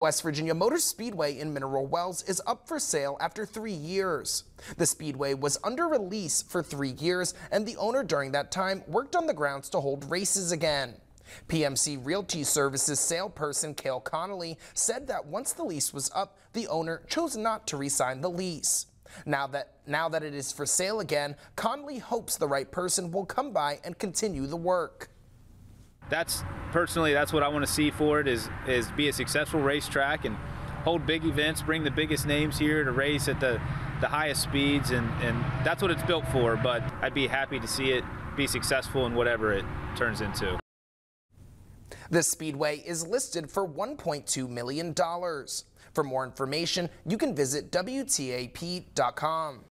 West Virginia Motor Speedway in Mineral Wells is up for sale after three years. The Speedway was under release for three years, and the owner during that time worked on the grounds to hold races again. PMC Realty Services salesperson Cale Connolly said that once the lease was up, the owner chose not to re-sign the lease. Now that now that it is for sale again, Connolly hopes the right person will come by and continue the work that's personally that's what I want to see for it is is be a successful racetrack and hold big events, bring the biggest names here to race at the the highest speeds and and that's what it's built for, but I'd be happy to see it be successful in whatever it turns into. The speedway is listed for $1.2 million. For more information, you can visit WTAP.com.